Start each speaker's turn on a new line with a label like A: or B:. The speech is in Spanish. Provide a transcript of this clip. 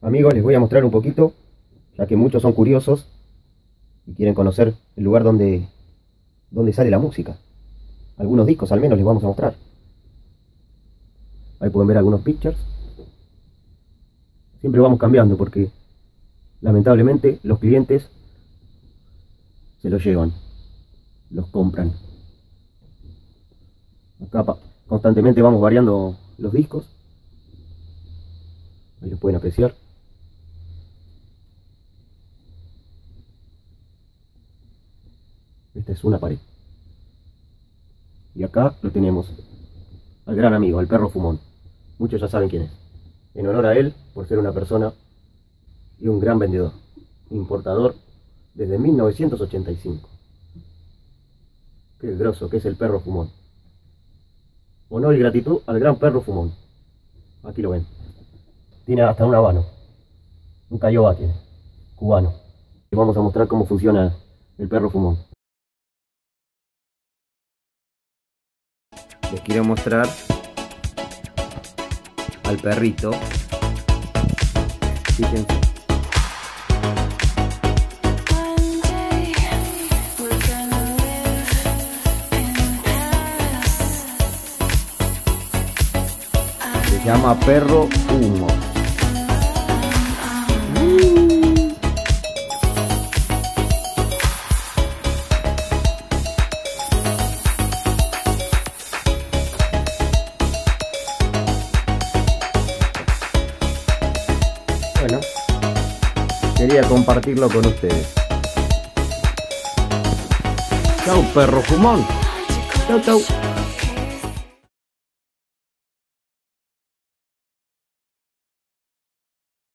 A: Amigos, les voy a mostrar un poquito, ya que muchos son curiosos y quieren conocer el lugar donde, donde sale la música. Algunos discos al menos les vamos a mostrar. Ahí pueden ver algunos pictures. Siempre vamos cambiando porque lamentablemente los clientes se los llevan, los compran. Acá constantemente vamos variando los discos. Ahí los pueden apreciar. Esta es una pared. Y acá lo tenemos al gran amigo, al perro fumón. Muchos ya saben quién es. En honor a él, por ser una persona y un gran vendedor, importador desde 1985. Qué grosso que es el perro fumón. Honor y gratitud al gran perro fumón. Aquí lo ven. Tiene hasta un habano. Un cayoba tiene. Cubano. Y vamos a mostrar cómo funciona el perro fumón. Les quiero mostrar al perrito. Se llama perro humo. Bueno, quería compartirlo con ustedes. Chau, perro fumón. Chau, chau.